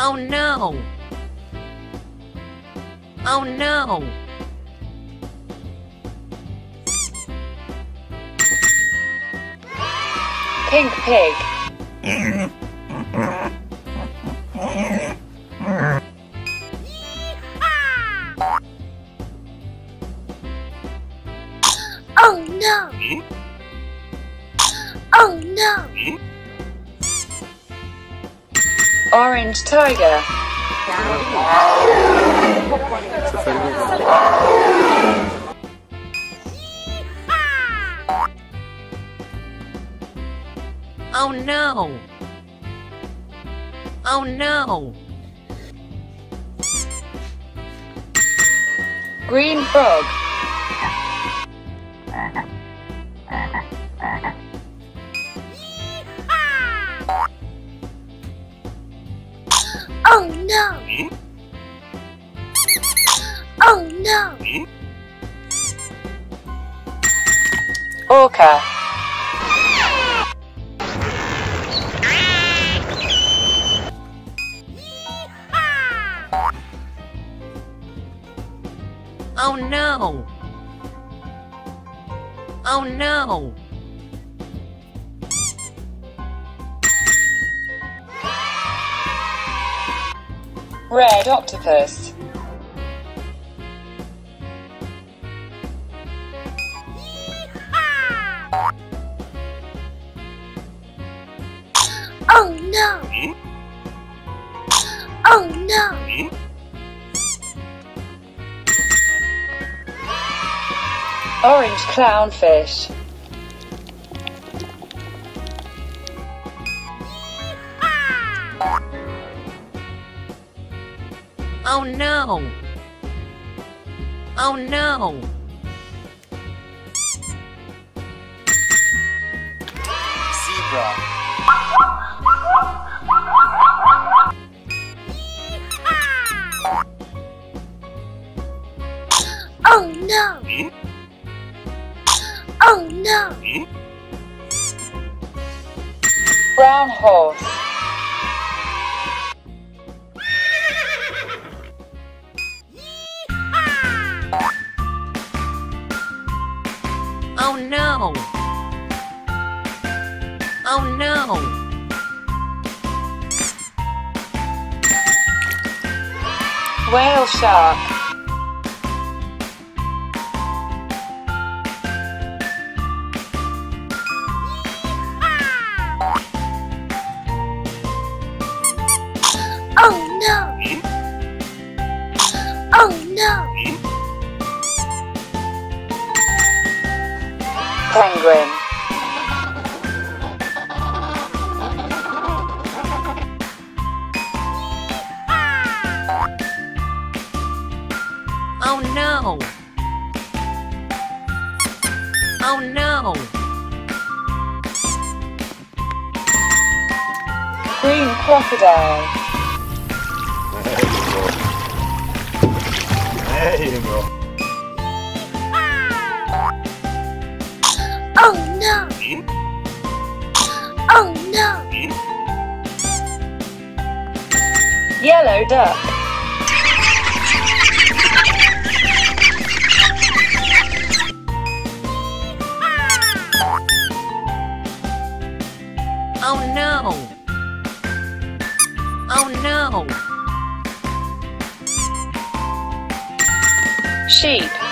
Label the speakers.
Speaker 1: Oh no! Oh no!
Speaker 2: Pink pig.
Speaker 3: Oh no! Oh no!
Speaker 2: Orange tiger.
Speaker 1: Oh no! Oh no!
Speaker 2: Green frog. Orca.
Speaker 1: Oh no! Oh no!
Speaker 2: Red octopus. Orange clownfish.
Speaker 1: Oh no! Oh no!
Speaker 4: Zebra.
Speaker 3: Oh no! Oh no!
Speaker 2: Brown horse.
Speaker 1: Oh no! Oh no!
Speaker 2: Whale shark. Penguin.
Speaker 1: Oh no! Oh no!
Speaker 2: Green crocodile.
Speaker 4: There you go.
Speaker 3: Oh
Speaker 2: Yellow duck.
Speaker 1: Oh no! Oh no!
Speaker 2: Sheep.